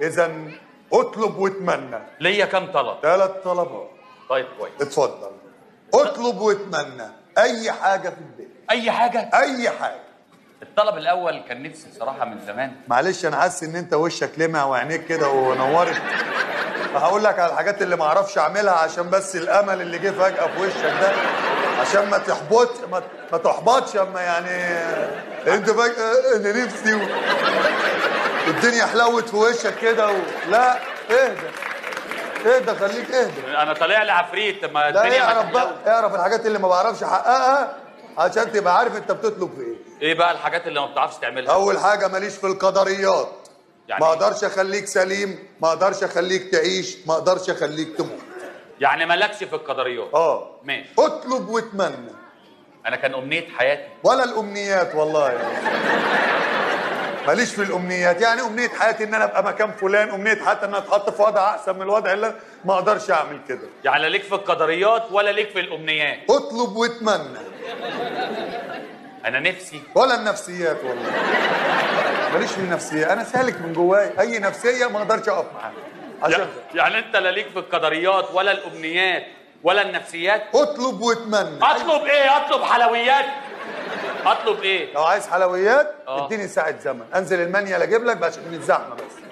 اذا أطلب وأتمنى. ليا كام طلب؟ ثلاث طلبات. طيب كويس. اتفضل. أطلب وأتمنى أي حاجة في الدنيا أي حاجة؟ أي حاجة. الطلب الأول كان نفسي صراحة من زمان. معلش أنا حاسس إن أنت وشك لمع وعينيك كده ونورت. فهقول لك على الحاجات اللي ما أعرفش أعملها عشان بس الأمل اللي جه فجأة في وشك ده. عشان ما تحبطش ما, ما تحبطش أما يعني أنت فجاه أنا نفسي و... الدنيا حلوت في وشك كده و... لا اهدى. اهدى خليك اهدى. أنا طالع لي عفريت ما لا الدنيا اعرف بقى. اعرف الحاجات اللي ما بعرفش احققها عشان تبقى عارف انت بتطلب في إيه. إيه بقى الحاجات اللي ما بتعرفش تعملها؟ أول حاجة ماليش في القدريات. يعني ما؟ أقدرش أخليك سليم ما أقدرش أخليك تعيش ما أقدرش أخليك تموت. يعني مالكش في القدريات. آه. ماشي. اطلب واتمنى. أنا كان أمنية حياتي. ولا الأمنيات والله. يعني. ماليش في الأمنيات. يعني أمنية حياتي إن أنا أبقى مكان فلان أمنية حياتي إن أنا أتحط في وضع أحسن من الوضع اللي ما أقدرش أعمل كده. يعني لا ليك في القدريات ولا ليك في الأمنيات. أطلب وأتمنى. أنا نفسي. ولا النفسيات والله. ماليش في النفسية. أنا سالك من جواي. أي نفسية ما أقدرش أقف معاها. عشان يعني أنت لا ليك في القدريات ولا الأمنيات ولا النفسيات؟ أطلب وأتمنى. أطلب إيه؟ أطلب حلويات. اطلب إيه؟ لو عايز حلويات آه. اديني ساعة زمن. أنزل المانيال أجيب لك عشان الزحمة بس.